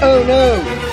Oh no!